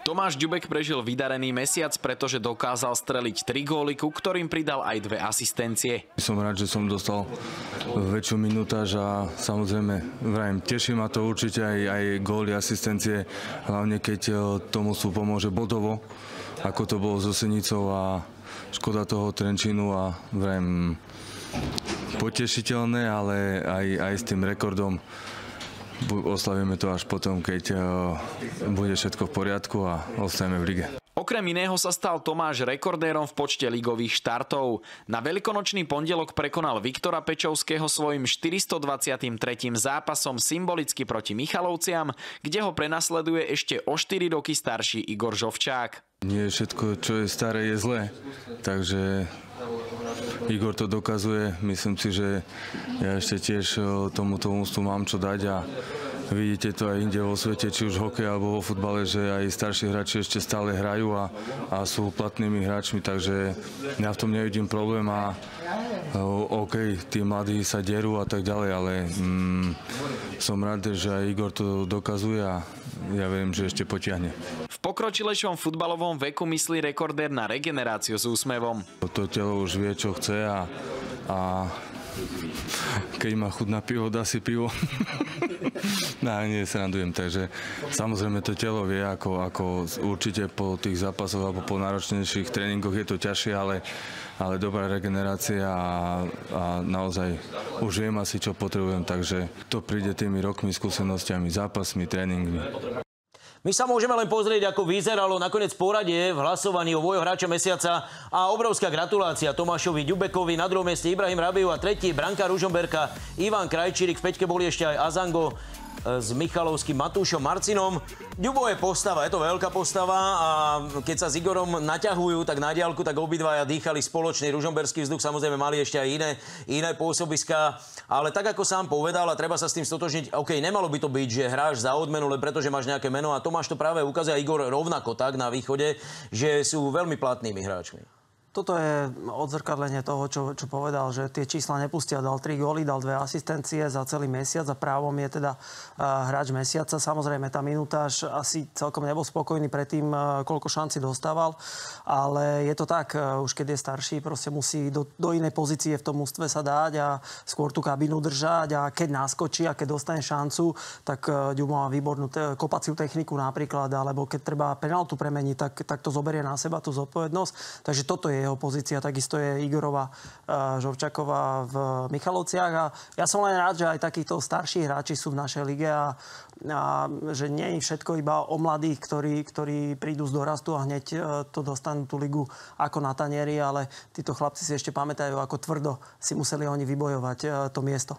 Tomáš Ďubek prežil vydarený mesiac, pretože dokázal streliť 3 góly, ku ktorým pridal aj dve asistencie. Som rád, že som dostal väčšiu minutáž a samozrejme vrajem, teší ma to určite aj, aj góly, asistencie, hlavne keď e, tomu sú pomôže bodovo, ako to bolo so Senicou a škoda toho Trenčínu a vrajem potešiteľné, ale aj, aj s tým rekordom oslavíme to až potom, keď eh, bude všetko v poriadku a ostaneme v lige. Okrem iného sa stal Tomáš rekordérom v počte ligových štartov. Na veľkonočný pondelok prekonal Viktora Pečovského svojim 423. zápasom symbolicky proti Michalovciam, kde ho prenasleduje ešte o 4 roky starší Igor Žovčák. Nie všetko, čo je staré, je zlé. Takže Igor to dokazuje. Myslím si, že ja ešte tiež e, tomuto ústu mám čo dať a vidíte to aj inde vo svete, či už hokej alebo vo futbale, že aj starší hráči ešte stále hrajú a, a sú platnými hráčmi, takže ja v tom nevidím problém a OK, tí mladí sa derú a tak ďalej, ale mm, som rád, že aj Igor to dokazuje a ja verím, že ešte potiahne. Pokročilejšom futbalovom veku myslí rekordér na regeneráciu s úsmevom. To telo už vie, čo chce a, a keď má chud na pivo, dá si pivo. no, nie, srandujem, takže samozrejme to telo vie, ako, ako určite po tých zápasoch alebo po náročnejších tréningoch je to ťažšie, ale, ale dobrá regenerácia a, a naozaj už viem asi, čo potrebujem, takže to príde tými rokmi, skúsenostiami, zápasmi, tréningmi. My sa môžeme len pozrieť, ako vyzeralo nakoniec poradie v hlasovaní o vojo hráča mesiaca. A obrovská gratulácia Tomášovi Ďubekovi, na druhom mieste Ibrahim Rabiu a tretí Branka Ružomberka, Ivan Krajčírik, v peťke boli ešte aj Azango, s Michalovským Matúšom Marcinom. Ďubo je postava, je to veľká postava a keď sa s Igorom naťahujú tak na diálku, tak obidvaja dýchali spoločný ružomberský vzduch. Samozrejme mali ešte aj iné, iné pôsobiska, ale tak ako sám povedal a treba sa s tým stotožniť, OK, nemalo by to byť, že hráš za odmenu, len preto, že máš nejaké meno a Tomáš to práve ukazuje Igor rovnako tak na východe, že sú veľmi platnými hráčmi. Toto je odzrkadlenie toho, čo, čo povedal, že tie čísla nepustia. Dal 3 góly, dal dve asistencie za celý mesiac a právom je teda uh, hráč mesiaca. Samozrejme, tá minutáž asi celkom nebol spokojný pred tým, uh, koľko šanci dostával, ale je to tak, uh, už keď je starší, proste musí do, do inej pozície v tom ústve sa dať a skôr tú kabinu držať a keď naskočí a keď dostane šancu, tak Ďubo má výbornú te- kopaciu techniku napríklad, alebo keď treba penaltu premeniť, tak, tak to zoberie na seba tú zodpovednosť. Takže toto je jeho pozícia, takisto je Igorova uh, Žovčaková v Michalovciach a ja som len rád, že aj takíto starší hráči sú v našej lige a, a že nie je všetko iba o mladých, ktorí, ktorí prídu z dorastu a hneď uh, to dostanú tú ligu ako na tanieri, ale títo chlapci si ešte pamätajú, ako tvrdo si museli oni vybojovať uh, to miesto.